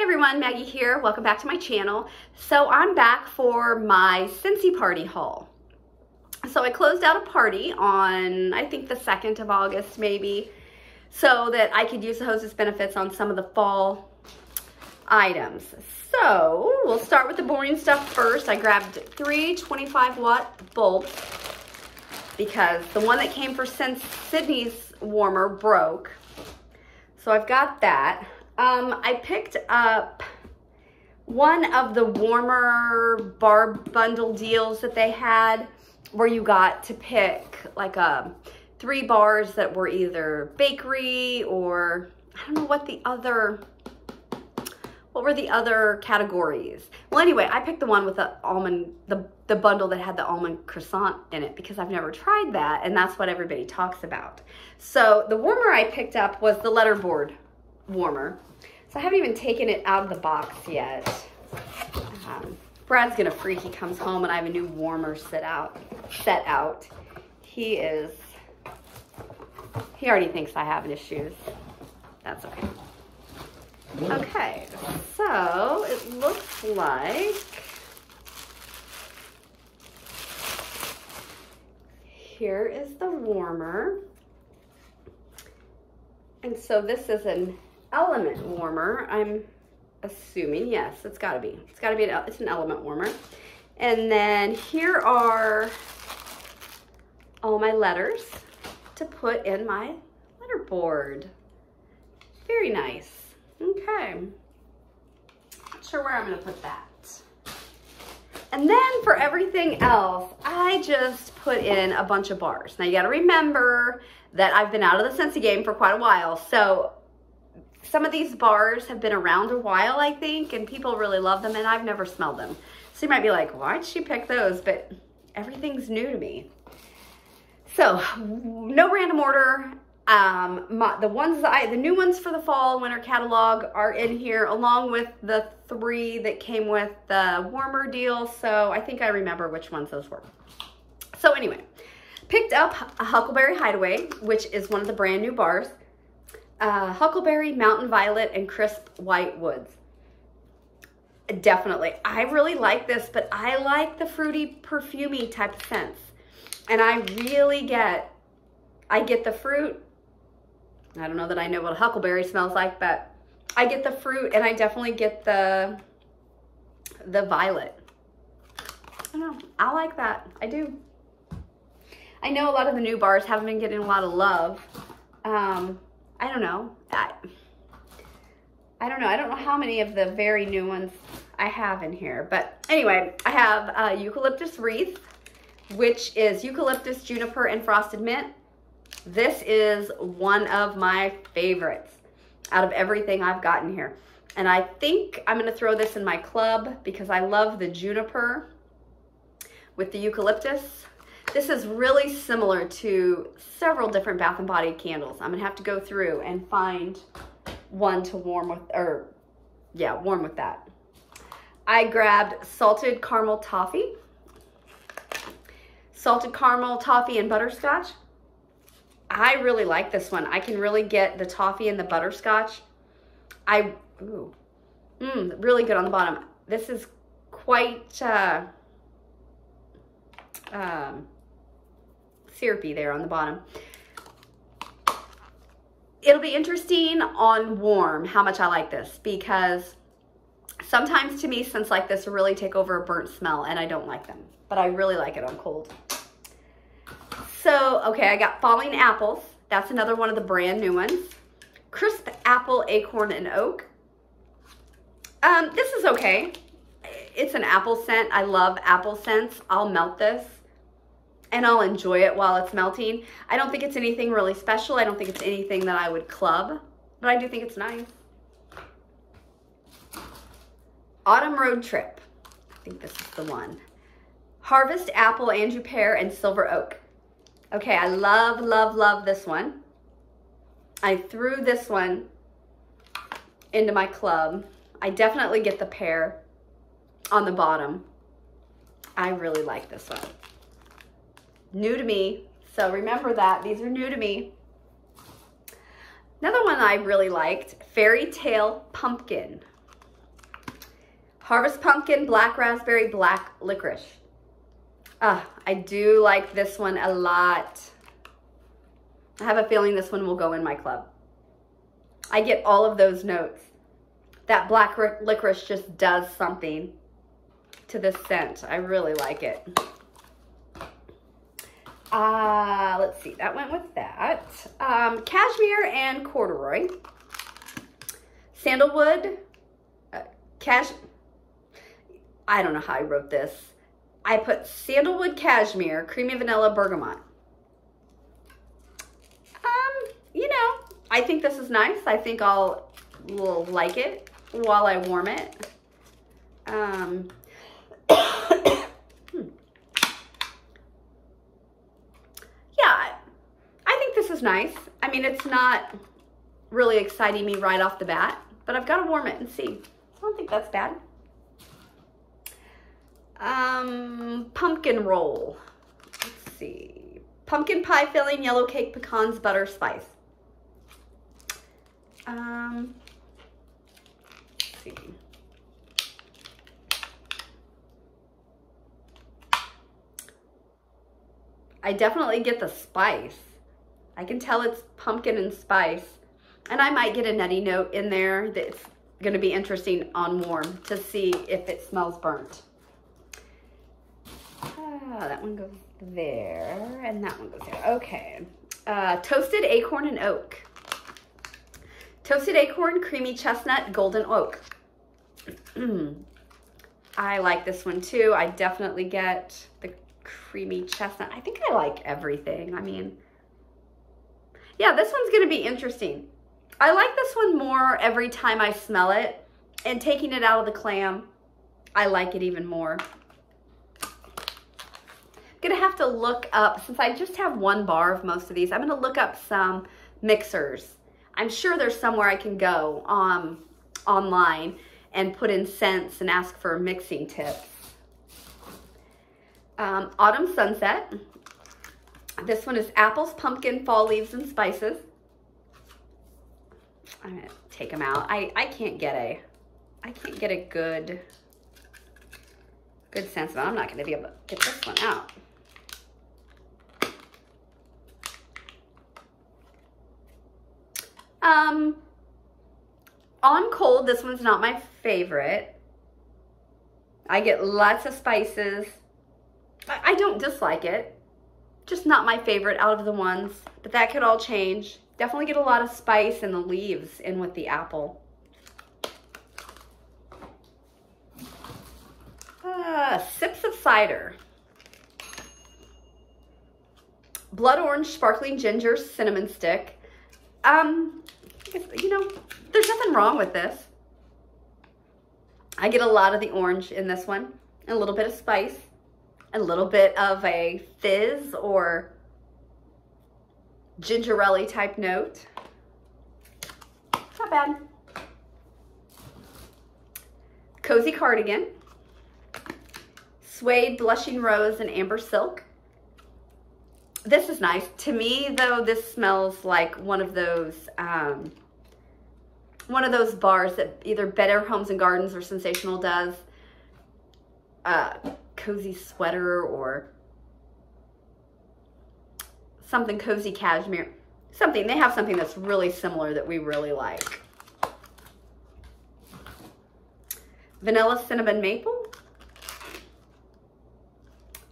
Everyone, Maggie here. Welcome back to my channel. So I'm back for my Scentsy party haul. So I closed out a party on, I think the 2nd of August maybe, so that I could use the Hostess benefits on some of the fall items. So we'll start with the boring stuff first. I grabbed three 25 watt bulbs because the one that came for Sydney's warmer broke. So I've got that. Um, I picked up one of the warmer bar bundle deals that they had where you got to pick like a um, three bars that were either bakery or I don't know what the other what were the other categories? Well, anyway, I picked the one with the almond, the, the bundle that had the almond croissant in it because I've never tried that and that's what everybody talks about. So the warmer I picked up was the letterboard warmer. So I haven't even taken it out of the box yet. Um, Brad's gonna freak. He comes home and I have a new warmer set out. Set out. He is. He already thinks I have issues. That's okay. Okay, so it looks like here is the warmer. And so this is an element warmer. I'm assuming, yes, it's gotta be. It's gotta be, an, it's an element warmer. And then here are all my letters to put in my letter board. Very nice. Okay. Not sure where I'm gonna put that. And then for everything else, I just put in a bunch of bars. Now you gotta remember that I've been out of the Scentsy game for quite a while. So some of these bars have been around a while, I think, and people really love them, and I've never smelled them. So you might be like, why'd she pick those? But everything's new to me. So, no random order. Um, my, the ones I, the new ones for the fall winter catalog are in here, along with the three that came with the warmer deal. So I think I remember which ones those were. So anyway, picked up a Huckleberry Hideaway, which is one of the brand new bars uh, Huckleberry, Mountain Violet, and Crisp White Woods. Definitely. I really like this, but I like the fruity, perfumy type of scents. And I really get, I get the fruit. I don't know that I know what a huckleberry smells like, but I get the fruit and I definitely get the, the violet. I don't know. I like that. I do. I know a lot of the new bars haven't been getting a lot of love. Um, I don't know. I, I don't know. I don't know how many of the very new ones I have in here. But anyway, I have a eucalyptus wreath, which is eucalyptus, juniper, and frosted mint. This is one of my favorites out of everything I've gotten here. And I think I'm gonna throw this in my club because I love the juniper with the eucalyptus. This is really similar to several different Bath & Body candles. I'm gonna have to go through and find one to warm with, or yeah, warm with that. I grabbed salted caramel toffee, salted caramel toffee and butterscotch. I really like this one. I can really get the toffee and the butterscotch. I, ooh, mmm, really good on the bottom. This is quite, uh, um, syrupy there on the bottom. It'll be interesting on warm how much I like this because sometimes to me scents like this really take over a burnt smell and I don't like them, but I really like it on cold. So, okay, I got Falling Apples. That's another one of the brand new ones. Crisp Apple, Acorn, and Oak. Um, this is okay. It's an apple scent. I love apple scents. I'll melt this and I'll enjoy it while it's melting. I don't think it's anything really special. I don't think it's anything that I would club, but I do think it's nice. Autumn Road Trip. I think this is the one. Harvest Apple, Anjou Pear, and Silver Oak. Okay, I love, love, love this one. I threw this one into my club. I definitely get the pear on the bottom. I really like this one new to me. So remember that, these are new to me. Another one I really liked, Fairy Tale Pumpkin. Harvest Pumpkin, Black Raspberry, Black Licorice. Uh, I do like this one a lot. I have a feeling this one will go in my club. I get all of those notes. That black licorice just does something to this scent. I really like it. Uh, let's see, that went with that. Um, cashmere and corduroy. Sandalwood, uh, cash, I don't know how I wrote this. I put sandalwood cashmere, creamy vanilla bergamot. Um, you know, I think this is nice. I think I'll will like it while I warm it. Um, hmm. Yeah, I think this nice. I mean, it's not really exciting me right off the bat, but I've got to warm it and see. I don't think that's bad. Um, pumpkin roll. Let's see. Pumpkin pie filling, yellow cake, pecans, butter, spice. Um, see. I definitely get the spice. I can tell it's pumpkin and spice. And I might get a nutty note in there that's going to be interesting on warm to see if it smells burnt. Ah, that one goes there, and that one goes there. Okay. Uh, toasted acorn and oak. Toasted acorn, creamy chestnut, golden oak. I like this one too. I definitely get the creamy chestnut. I think I like everything. I mean, yeah, this one's to be interesting. I like this one more every time I smell it. And taking it out of the clam, I like it even more gonna have to look up, since I just have one bar of most of these, I'm gonna look up some mixers. I'm sure there's somewhere I can go um, online and put in scents and ask for mixing tips. Um, Autumn Sunset. This one is apples, pumpkin, fall leaves, and spices. I'm gonna take them out. I, I can't get a, I can't get a good, good sense of it. I'm not gonna be able to get this one out. Um, on cold, this one's not my favorite. I get lots of spices. I, I don't dislike it. Just not my favorite out of the ones, but that could all change. Definitely get a lot of spice and the leaves in with the apple. Uh, sips of cider. Blood orange sparkling ginger cinnamon stick. Um, you know, there's nothing wrong with this. I get a lot of the orange in this one, a little bit of spice, a little bit of a fizz or gingerelli type note. Not bad. Cozy cardigan, suede blushing rose and amber silk this is nice. To me, though, this smells like one of those, um, one of those bars that either Better Homes and Gardens or ScentSational does. Uh, cozy sweater or something cozy cashmere. Something, they have something that's really similar that we really like. Vanilla cinnamon maple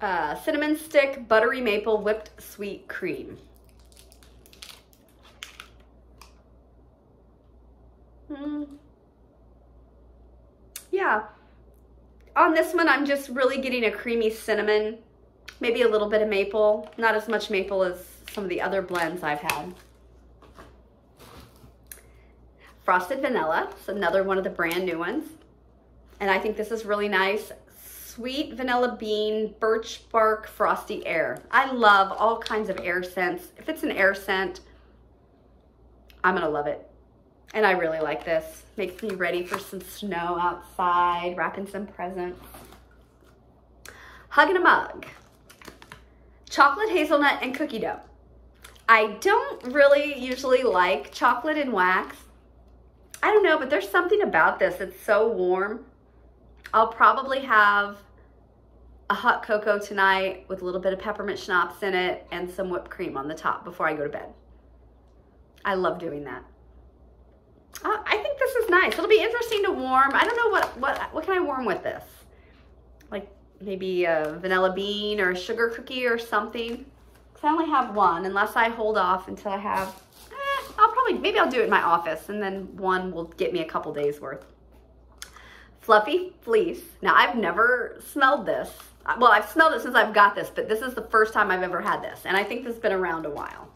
uh, cinnamon stick, buttery maple, whipped sweet cream. Hmm. Yeah. On this one, I'm just really getting a creamy cinnamon, maybe a little bit of maple. Not as much maple as some of the other blends I've had. Frosted Vanilla, it's another one of the brand new ones. And I think this is really nice sweet vanilla bean, birch bark, frosty air. I love all kinds of air scents. If it's an air scent, I'm gonna love it. And I really like this. Makes me ready for some snow outside, wrapping some presents. Hug in a Mug. Chocolate hazelnut and cookie dough. I don't really usually like chocolate and wax. I don't know, but there's something about this. It's so warm I'll probably have a hot cocoa tonight with a little bit of peppermint schnapps in it and some whipped cream on the top before I go to bed. I love doing that. Uh, I think this is nice. It'll be interesting to warm. I don't know what, what, what can I warm with this? Like maybe a vanilla bean or a sugar cookie or something. Because I only have one unless I hold off until I have, eh, I'll probably, maybe I'll do it in my office and then one will get me a couple days worth. Fluffy Fleece. Now I've never smelled this. Well, I've smelled it since I've got this, but this is the first time I've ever had this. And I think this has been around a while.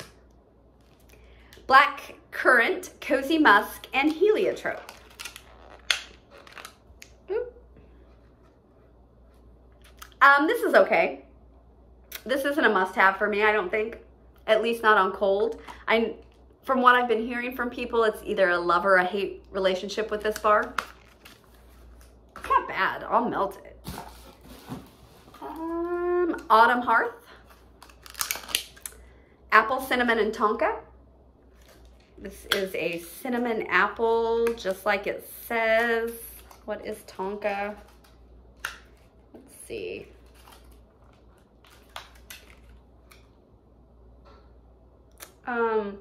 Black Currant, Cozy Musk, and Heliotrope. Um, this is okay. This isn't a must-have for me, I don't think. At least not on cold. I, from what I've been hearing from people, it's either a love or a hate relationship with this bar. It's not bad. I'll melt it. Um, Autumn Hearth. Apple, cinnamon, and tonka. This is a cinnamon apple, just like it says. What is tonka? Let's see. Um,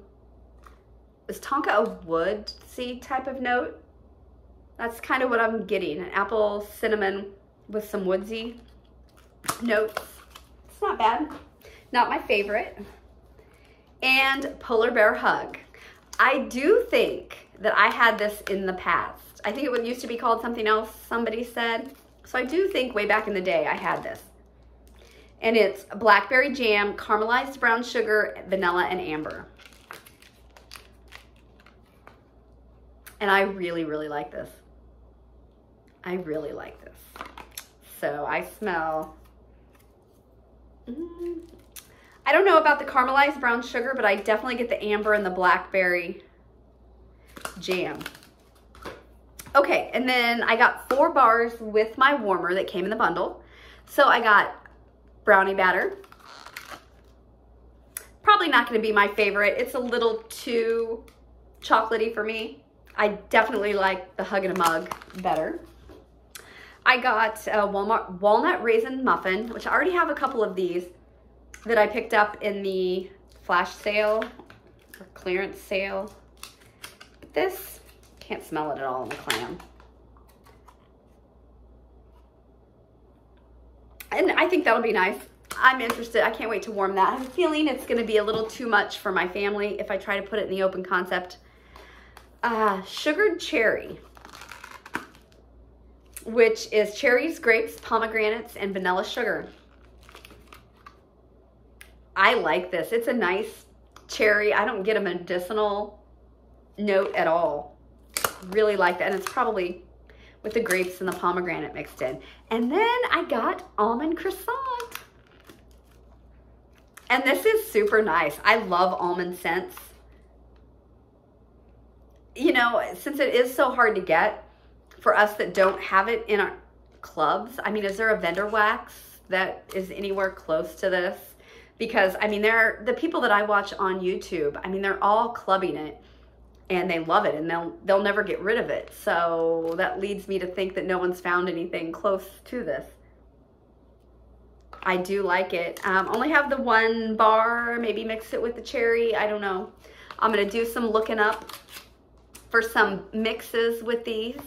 is tonka a woodsy type of note? That's kind of what I'm getting. An apple, cinnamon with some woodsy notes. It's not bad. Not my favorite. And Polar Bear Hug. I do think that I had this in the past. I think it used to be called something else, somebody said. So I do think way back in the day I had this. And it's blackberry jam, caramelized brown sugar, vanilla, and amber. And I really, really like this. I really like this. So I smell, mm, I don't know about the caramelized brown sugar, but I definitely get the amber and the blackberry jam. Okay, and then I got four bars with my warmer that came in the bundle. So I got brownie batter. Probably not gonna be my favorite. It's a little too chocolatey for me. I definitely like the Hug in a Mug better. I got a Walmart walnut raisin muffin, which I already have a couple of these that I picked up in the flash sale or clearance sale. But this, can't smell it at all in the clam. And I think that'll be nice. I'm interested. I can't wait to warm that. I have a feeling it's going to be a little too much for my family if I try to put it in the open concept. Uh, sugared cherry, which is cherries, grapes, pomegranates, and vanilla sugar. I like this. It's a nice cherry. I don't get a medicinal note at all. Really like that. And it's probably with the grapes and the pomegranate mixed in. And then I got almond croissant. And this is super nice. I love almond scents. You know, since it is so hard to get for us that don't have it in our clubs, I mean, is there a vendor wax that is anywhere close to this? Because I mean, they're the people that I watch on YouTube. I mean, they're all clubbing it and they love it and they'll they'll never get rid of it. So that leads me to think that no one's found anything close to this. I do like it. Um, only have the one bar, maybe mix it with the cherry. I don't know. I'm gonna do some looking up for some mixes with these,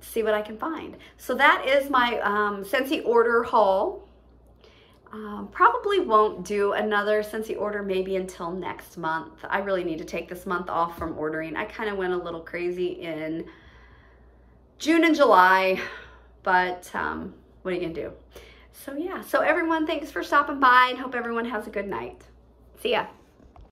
see what I can find. So that is my um, Scentsy order haul. Um, probably won't do another Scentsy order maybe until next month. I really need to take this month off from ordering. I kind of went a little crazy in June and July, but um, what are you gonna do? So yeah, so everyone, thanks for stopping by and hope everyone has a good night. See ya.